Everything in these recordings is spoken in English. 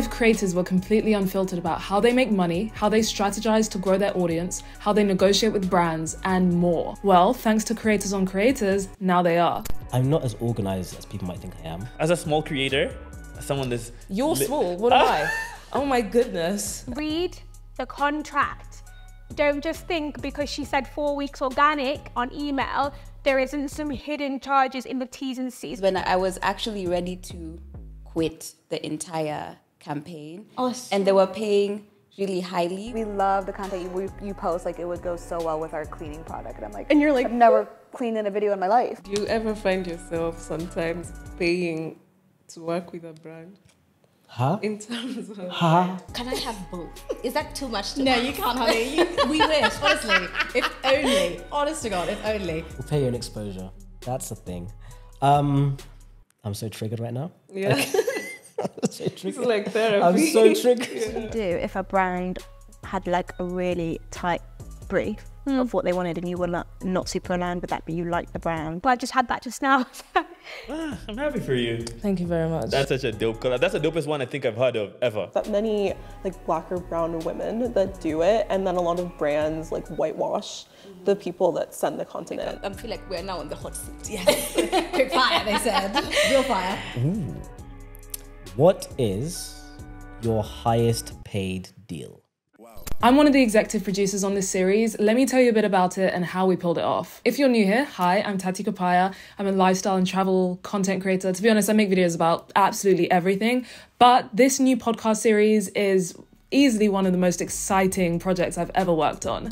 What if creators were completely unfiltered about how they make money, how they strategize to grow their audience, how they negotiate with brands, and more? Well, thanks to Creators on Creators, now they are. I'm not as organized as people might think I am. As a small creator, as someone that's You're li- small. What am I? Oh my goodness. read the contract. Don't just think because she said four weeks organic on email, there isn't some hidden charges in the T's and C's. when I was actually ready to quit the entire campaign. Oh, and they were paying really highly. We love the content you, you post. Like it would go so well with our cleaning product. And I'm like, And you're like- I've never cleaned in a video in my life. Do you ever find yourself sometimes paying to work with a brand? Huh? In terms of Huh? Can I have both? Is that too much to No, you can't, honey. You, we wish, honestly. If only. Honest to God, if only. We'll pay you an exposure. That's the thing. Um, I'm so triggered right now. yeah, so it's like therapy. I'm so triggered. do if a brand had like a really tight brief of what they wanted and you were not, not super aligned with that but you liked the brand But I just had that just now. Ah, I'm happy for you. Thank you very much. That's such a dope collab. That's the dopest one I think I've heard of ever. that many like black or brown women that do it and then a lot of brands like whitewash the people that send the content in. I feel like we're now on the hot seat. Yes. Quick fire, they said. Real fire. What is your highest paid deal? I'm one of the executive producers on this series. Let me tell you a bit about it and how we pulled it off. If you're new here, hi, I'm Tati Kapaya. I'm a lifestyle and travel content creator. To be honest, I make videos about absolutely everything. But this new podcast series is easily one of the most exciting projects I've ever worked on.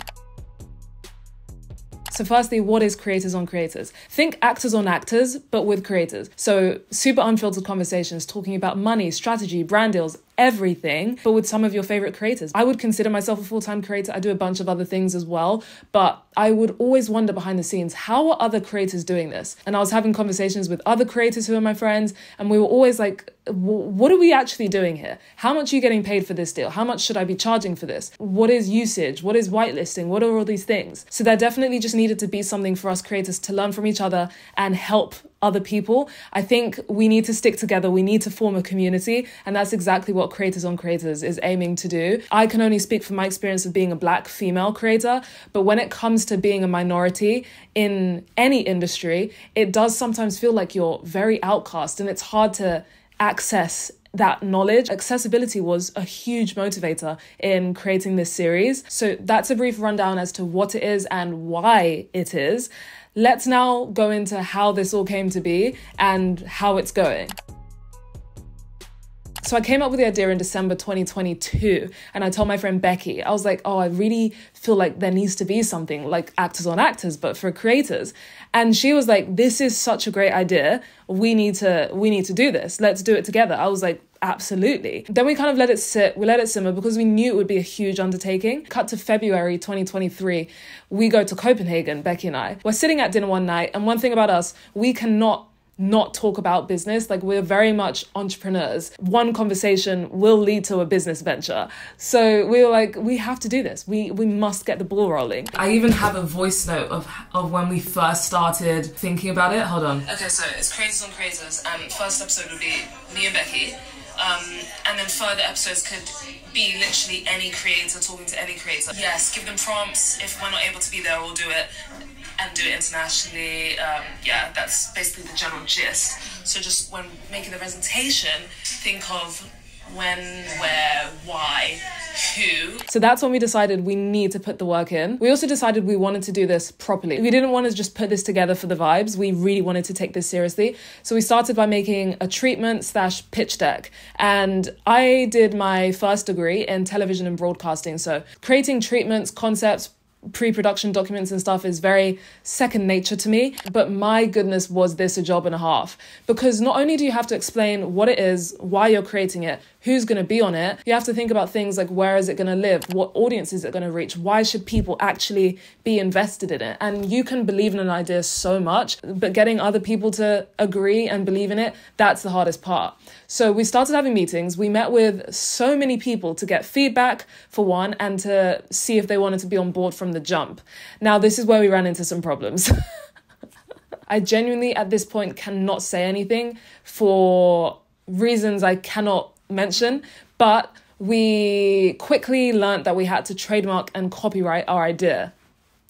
So, firstly, what is creators on creators? Think actors on actors, but with creators. So, super unfiltered conversations talking about money, strategy, brand deals, everything, but with some of your favorite creators. I would consider myself a full time creator. I do a bunch of other things as well, but I would always wonder behind the scenes how are other creators doing this? And I was having conversations with other creators who are my friends, and we were always like, what are we actually doing here? How much are you getting paid for this deal? How much should I be charging for this? What is usage? What is whitelisting? What are all these things? So there definitely just needed to be something for us creators to learn from each other and help other people. I think we need to stick together. We need to form a community. And that's exactly what Creators on Creators is aiming to do. I can only speak from my experience of being a black female creator, but when it comes to being a minority in any industry, it does sometimes feel like you're very outcast and it's hard to access that knowledge. Accessibility was a huge motivator in creating this series. So that's a brief rundown as to what it is and why it is. Let's now go into how this all came to be and how it's going. So I came up with the idea in December 2022 and I told my friend Becky, I was like, oh, I really feel like there needs to be something like actors on actors, but for creators. And she was like, this is such a great idea. We need to, we need to do this. Let's do it together. I was like, absolutely. Then we kind of let it sit, we let it simmer because we knew it would be a huge undertaking. Cut to February 2023, we go to Copenhagen, Becky and I. We're sitting at dinner one night, and one thing about us, we cannot not talk about business. Like we're very much entrepreneurs. One conversation will lead to a business venture. So we were like, we have to do this. We we must get the ball rolling. I even have a voice note of of when we first started thinking about it. Hold on. Okay, so it's creators on creators, and first episode would be me and Becky. Um, and then further episodes could be literally any creator talking to any creator. Yes, give them prompts. If we're not able to be there, we'll do it and do it internationally. Um, yeah, that's basically the general gist. So just when making the presentation, think of when, where, why, who. So that's when we decided we need to put the work in. We also decided we wanted to do this properly. We didn't want to just put this together for the vibes. We really wanted to take this seriously. So we started by making a treatment slash pitch deck. And I did my first degree in television and broadcasting. So creating treatments, concepts, pre-production documents and stuff is very second nature to me but my goodness was this a job and a half? Because not only do you have to explain what it is why you're creating it who's going to be on it you have to think about things like where is it going to live? What audience is it going to reach? Why should people actually be invested in it? And you can believe in an idea so much but getting other people to agree and believe in it that's the hardest part. So we started having meetings. We met with so many people to get feedback for one and to see if they wanted to be on board from the jump now this is where we ran into some problems I genuinely at this point cannot say anything for reasons I cannot mention, but we quickly learned that we had to trademark and copyright our idea.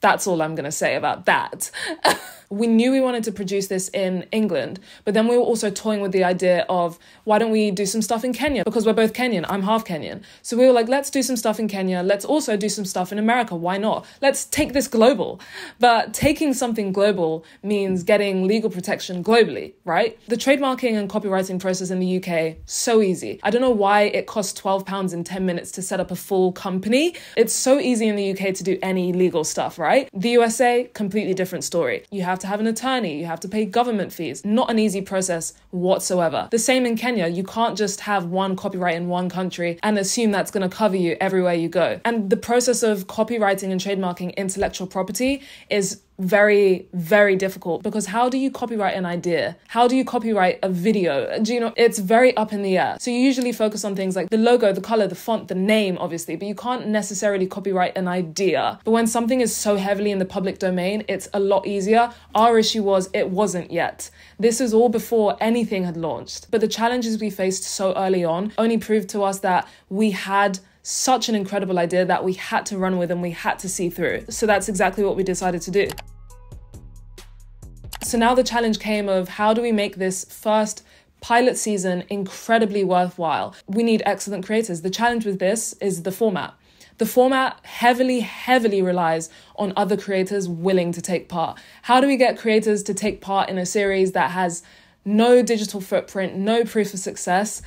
That's all I'm going to say about that. we knew we wanted to produce this in England, but then we were also toying with the idea of why don't we do some stuff in Kenya? Because we're both Kenyan, I'm half Kenyan. So we were like, let's do some stuff in Kenya, let's also do some stuff in America, why not? Let's take this global. But taking something global means getting legal protection globally, right? The trademarking and copyrighting process in the UK, so easy. I don't know why it costs £12 in 10 minutes to set up a full company. It's so easy in the UK to do any legal stuff, right? The USA, completely different story. You have have to have an attorney, you have to pay government fees. Not an easy process whatsoever. The same in Kenya, you can't just have one copyright in one country and assume that's going to cover you everywhere you go. And the process of copyrighting and trademarking intellectual property is very, very difficult because how do you copyright an idea? How do you copyright a video? Do you know, it's very up in the air. So you usually focus on things like the logo, the color, the font, the name, obviously, but you can't necessarily copyright an idea. But when something is so heavily in the public domain, it's a lot easier. Our issue was it wasn't yet. This was all before anything had launched. But the challenges we faced so early on only proved to us that we had such an incredible idea that we had to run with and we had to see through. So that's exactly what we decided to do. So now the challenge came of how do we make this first pilot season incredibly worthwhile? We need excellent creators. The challenge with this is the format. The format heavily, heavily relies on other creators willing to take part. How do we get creators to take part in a series that has no digital footprint, no proof of success,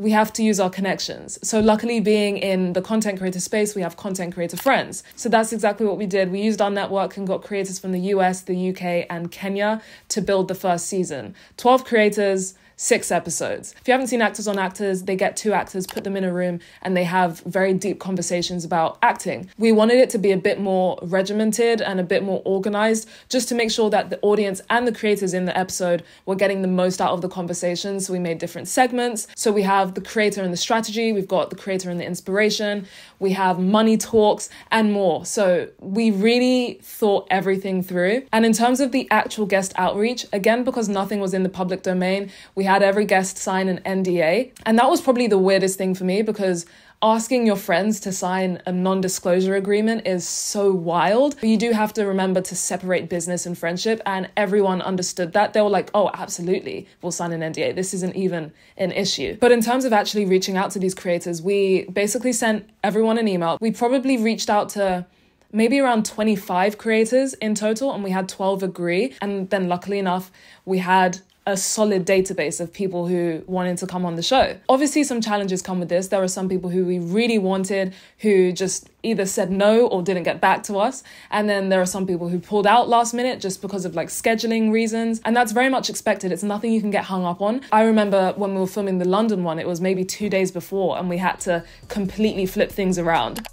we have to use our connections. So, luckily, being in the content creator space, we have content creator friends. So, that's exactly what we did. We used our network and got creators from the US, the UK, and Kenya to build the first season. 12 creators, six episodes. If you haven't seen Actors on Actors, they get two actors, put them in a room, and they have very deep conversations about acting. We wanted it to be a bit more regimented and a bit more organized, just to make sure that the audience and the creators in the episode were getting the most out of the conversation. So we made different segments. So we have the creator and the strategy, we've got the creator and the inspiration, we have money talks, and more. So we really thought everything through. And in terms of the actual guest outreach, again, because nothing was in the public domain, we had every guest sign an NDA. And that was probably the weirdest thing for me because asking your friends to sign a non disclosure agreement is so wild. But you do have to remember to separate business and friendship, and everyone understood that. They were like, oh, absolutely, we'll sign an NDA. This isn't even an issue. But in terms of actually reaching out to these creators, we basically sent everyone an email. We probably reached out to maybe around 25 creators in total, and we had 12 agree. And then, luckily enough, we had a solid database of people who wanted to come on the show. Obviously, some challenges come with this. There are some people who we really wanted who just either said no or didn't get back to us. And then there are some people who pulled out last minute just because of like scheduling reasons. And that's very much expected. It's nothing you can get hung up on. I remember when we were filming the London one, it was maybe two days before, and we had to completely flip things around.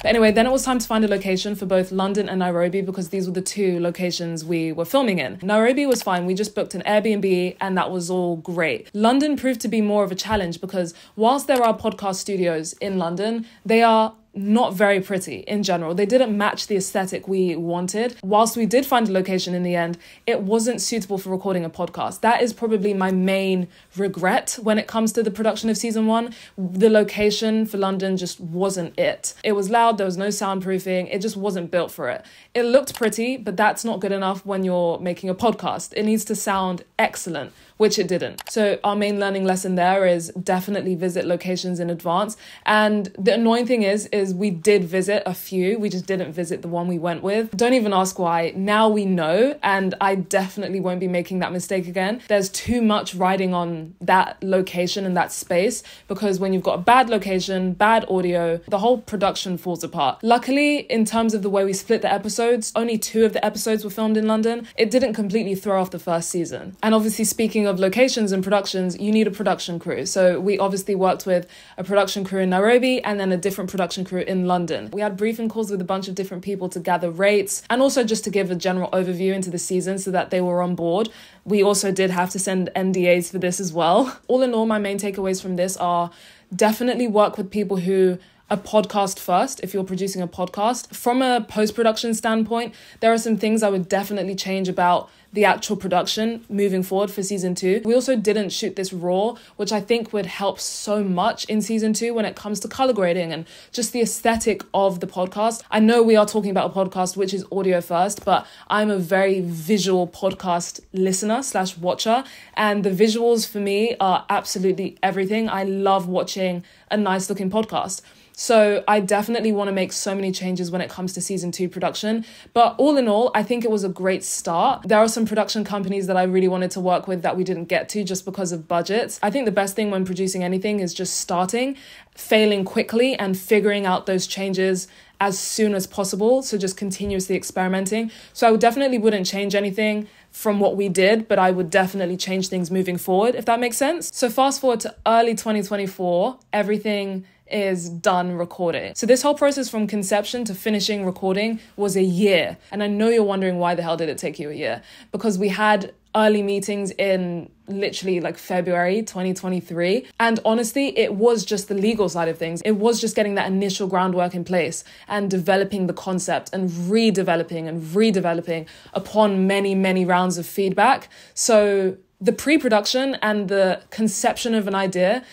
But anyway, then it was time to find a location for both London and Nairobi because these were the two locations we were filming in. Nairobi was fine. We just booked an Airbnb and that was all great. London proved to be more of a challenge because whilst there are podcast studios in London, they are not very pretty in general. They didn't match the aesthetic we wanted. Whilst we did find a location in the end, it wasn't suitable for recording a podcast. That is probably my main regret when it comes to the production of season one. The location for London just wasn't it. It was loud, there was no soundproofing, it just wasn't built for it. It looked pretty, but that's not good enough when you're making a podcast. It needs to sound excellent which it didn't. So our main learning lesson there is definitely visit locations in advance. And the annoying thing is, is we did visit a few. We just didn't visit the one we went with. Don't even ask why. Now we know, and I definitely won't be making that mistake again. There's too much riding on that location and that space because when you've got a bad location, bad audio, the whole production falls apart. Luckily, in terms of the way we split the episodes, only two of the episodes were filmed in London. It didn't completely throw off the first season. And obviously, speaking of locations and productions, you need a production crew. So we obviously worked with a production crew in Nairobi and then a different production crew in London. We had briefing calls with a bunch of different people to gather rates and also just to give a general overview into the season so that they were on board. We also did have to send NDAs for this as well. All in all, my main takeaways from this are definitely work with people who a podcast first if you're producing a podcast. From a post production standpoint, there are some things I would definitely change about the actual production moving forward for season two. We also didn't shoot this raw, which I think would help so much in season two when it comes to color grading and just the aesthetic of the podcast. I know we are talking about a podcast which is audio first, but I'm a very visual podcast listener slash watcher, and the visuals for me are absolutely everything. I love watching a nice looking podcast. So I definitely want to make so many changes when it comes to season two production. But all in all, I think it was a great start. There are some production companies that I really wanted to work with that we didn't get to just because of budgets. I think the best thing when producing anything is just starting, failing quickly, and figuring out those changes as soon as possible. So just continuously experimenting. So I definitely wouldn't change anything from what we did, but I would definitely change things moving forward, if that makes sense. So fast forward to early 2024, everything is done recording. So this whole process from conception to finishing recording was a year. And I know you're wondering why the hell did it take you a year? Because we had early meetings in literally like February 2023. And honestly, it was just the legal side of things. It was just getting that initial groundwork in place and developing the concept and redeveloping and redeveloping upon many, many rounds of feedback. So the pre production and the conception of an idea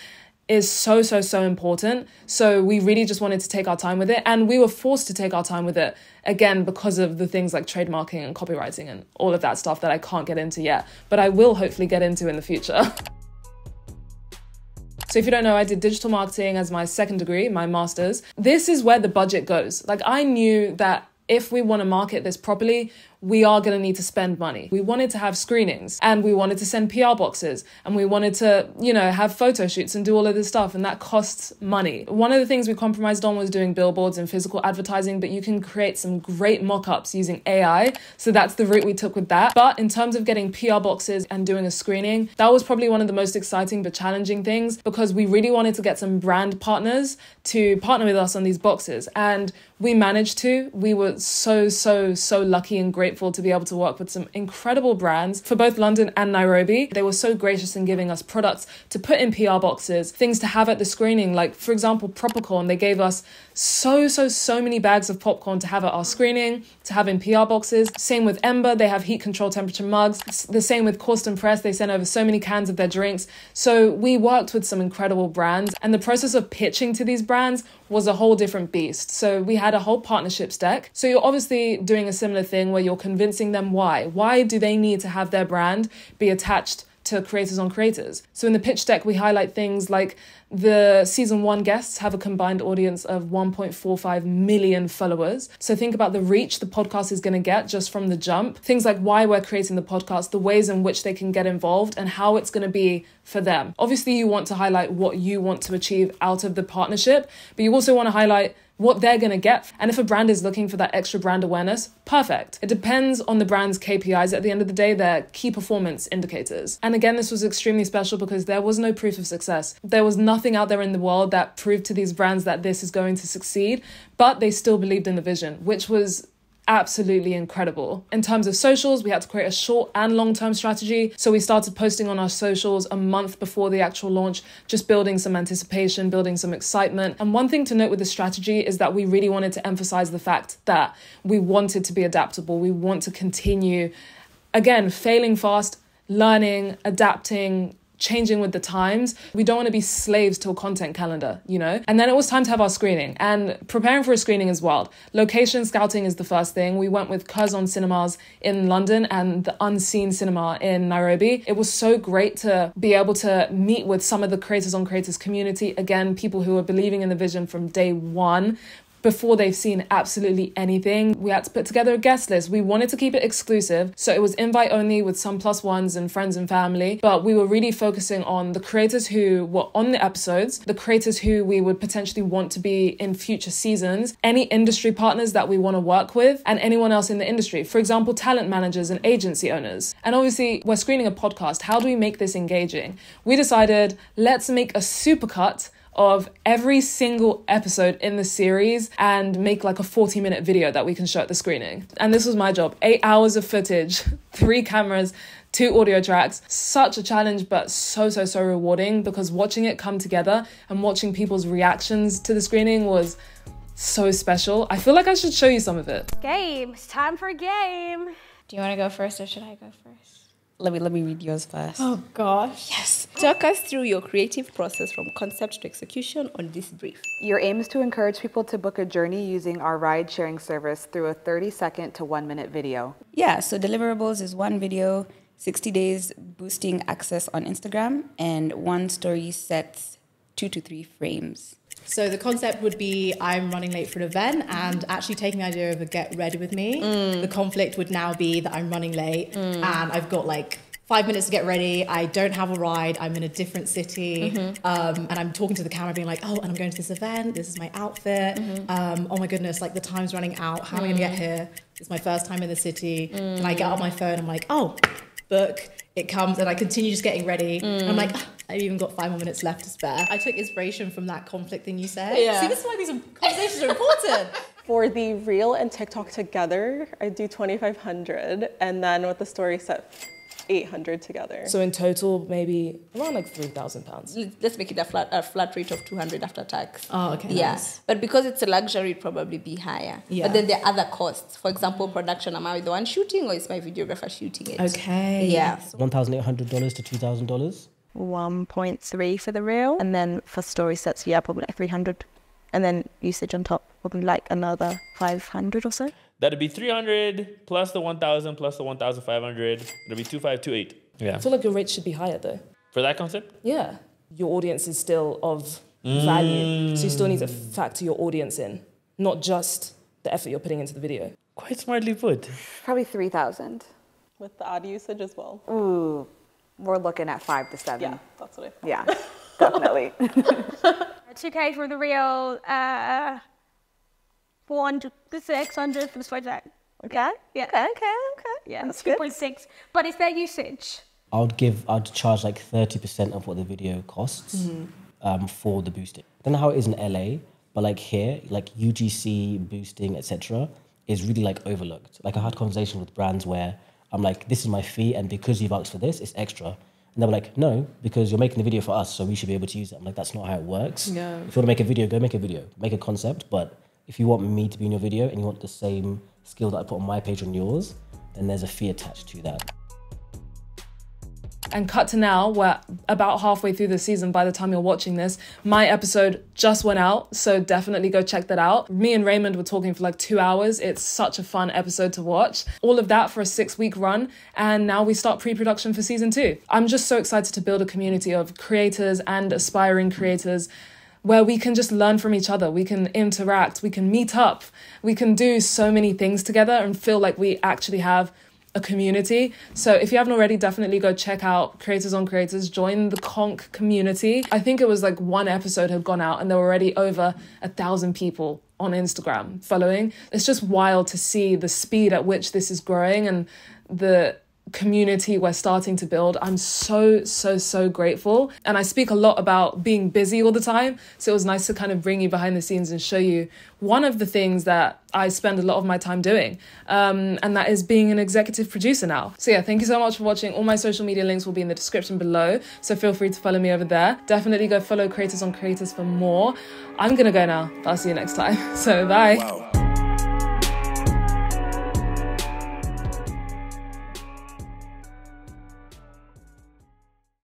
is so so so important so we really just wanted to take our time with it and we were forced to take our time with it again because of the things like trademarking and copyrighting and all of that stuff that I can't get into yet but I will hopefully get into in the future So, if you don't know, I did digital marketing as my second degree, my master's. This is where the budget goes. Like, I knew that if we want to market this properly, we are going to need to spend money. We wanted to have screenings and we wanted to send PR boxes and we wanted to, you know, have photo shoots and do all of this stuff, and that costs money. One of the things we compromised on was doing billboards and physical advertising, but you can create some great mock ups using AI. So that's the route we took with that. But in terms of getting PR boxes and doing a screening, that was probably one of the most exciting but challenging things because we really wanted to get some brand partners to partner with us on these boxes. And we managed to. We were so, so, so lucky and grateful grateful to be able to work with some incredible brands for both London and Nairobi. They were so gracious in giving us products to put in PR boxes, things to have at the screening, like, for example, Propcorn. They gave us so, so, so many bags of popcorn to have at our screening, to have in PR boxes. Same with Ember, they have heat control temperature mugs. The same with Cawston Press, they sent over so many cans of their drinks. So we worked with some incredible brands, and the process of pitching to these brands was a whole different beast. So we had a whole partnerships deck. So you're obviously doing a similar thing where you're convincing them why. Why do they need to have their brand be attached to creators on creators. So in the pitch deck, we highlight things like the season one guests have a combined audience of 1.45 million followers. So think about the reach the podcast is going to get just from the jump. Things like why we're creating the podcast, the ways in which they can get involved, and how it's going to be for them. Obviously, you want to highlight what you want to achieve out of the partnership, but you also want to highlight what they're going to get. And if a brand is looking for that extra brand awareness, perfect. It depends on the brand's KPIs at the end of the day, their key performance indicators. And again, this was extremely special because there was no proof of success. There was nothing out there in the world that proved to these brands that this is going to succeed, but they still believed in the vision, which was absolutely incredible. In terms of socials, we had to create a short and long term strategy. So we started posting on our socials a month before the actual launch, just building some anticipation, building some excitement. And one thing to note with the strategy is that we really wanted to emphasize the fact that we wanted to be adaptable. We want to continue, again, failing fast, learning, adapting, changing with the times. We don't want to be slaves to a content calendar, you know? And then it was time to have our screening. And preparing for a screening is wild. Location scouting is the first thing. We went with Curzon Cinemas in London and the Unseen Cinema in Nairobi. It was so great to be able to meet with some of the creators on creators community. Again, people who are believing in the vision from day one before they've seen absolutely anything. We had to put together a guest list. We wanted to keep it exclusive, so it was invite only with some plus ones and friends and family. But we were really focusing on the creators who were on the episodes, the creators who we would potentially want to be in future seasons, any industry partners that we want to work with, and anyone else in the industry. For example, talent managers and agency owners. And obviously, we're screening a podcast. How do we make this engaging? We decided let's make a supercut of every single episode in the series and make like a 40 minute video that we can show at the screening. And this was my job eight hours of footage, three cameras, two audio tracks. Such a challenge, but so, so, so rewarding because watching it come together and watching people's reactions to the screening was so special. I feel like I should show you some of it. Game. It's time for a game. Do you want to go first or should I go first? Let me let me read yours first. Oh gosh. Yes. Talk us through your creative process from concept to execution on this brief. Your aim is to encourage people to book a journey using our ride sharing service through a 30 second to one minute video. Yeah, so deliverables is one video, 60 days boosting access on Instagram, and one story sets two to three frames. So the concept would be I'm running late for an event and actually taking the idea of a get ready with me. Mm. The conflict would now be that I'm running late Mm. and I've got like five minutes to get ready. I don't have a ride. I'm in a different city. Mhm. Um, and I'm talking to the camera being like, oh, and I'm going to this event. This is my outfit. Um, oh my goodness, like the time's running out. How am I going to get Mm. here? It's my first time in the city. And I get out my phone. I'm like, oh, book. It comes and I continue just getting ready. And I'm like, "Ah, I've even got five more minutes left to spare. I took inspiration from that conflict thing you said. Yeah. See, this is why these conversations are important. For the reel and TikTok together, I do 2,500, and then with the story set, 800 together. So in total, maybe around like three thousand pounds. Let- Let's make it a flat a flat rate of 200 after tax. Oh, okay, Yeah, nice. but because it's a luxury, it'd probably be higher. Yeah. But then there are other costs. For example, production. Am I the one shooting, or is my videographer shooting it? Okay. Yeah. One thousand eight hundred dollars to two thousand dollars. 1.3 for the reel. And then for story sets, yeah, probably like 300. And then usage on top, probably like another 500 or so. That'd be 300 plus the 1,000 plus the 1,500. It'll be 2528. Yeah. I feel like your rate should be higher though. For that concept? Yeah. Your audience is still of value. So you still need to Mm. factor your audience in, not just the effort you're putting into the video. Quite smartly put. Probably 3,000. With the ad usage as well. Ooh, we're looking at five to seven. Yeah, that's what I thought. Yeah, definitely. 2K for the reel, uh, 400 to 600 for the project. Okay. Yeah. Okay, okay, okay. Yeah, That's good. 2.6. But it's their usage. I would give, I'd charge like thirty percent of what the video costs Mhm. um, for the boosting. I don't know how it is in LA, but like here, like UGC boosting, etc., is really like overlooked. Like I had conversation with brands where I'm like, this is my fee, and because you've asked for this, it's extra. And they were like, no, because you're making the video for us, so we should be able to use it. I'm like, that's not how it works. Yeah. If you want to make a video, go make a video, make a concept. But if you want me to be in your video and you want the same skill that I put on my page on yours, then there's a fee attached to that. And cut to now, we're about halfway through the season by the time you're watching this. My episode just went out, so definitely go check that out. Me and Raymond were talking for like two hours. It's such a fun episode to watch. All of that for a six week run, and now we start pre production for season two. I'm just so excited to build a community of creators and aspiring creators where we can just learn from each other. We can interact, we can meet up, we can do so many things together and feel like we actually have a community. So if you haven't already, definitely go check out Creators on Creators, join the Conk community. I think it was like one episode had gone out and there were already over a thousand people on Instagram following. It's just wild to see the speed at which this is growing and the community we're starting to build. I'm so, so, so grateful. And I speak a lot about being busy all the time. So it was nice to kind of bring you behind the scenes and show you one of the things that I spend a lot of my time doing. Um, and that is being an executive producer now. So yeah, thank you so much for watching. All my social media links will be in the description below. So feel free to follow me over there. Definitely go follow Creators on Creators for more. I'm going to go now. I'll see you next time. So bye.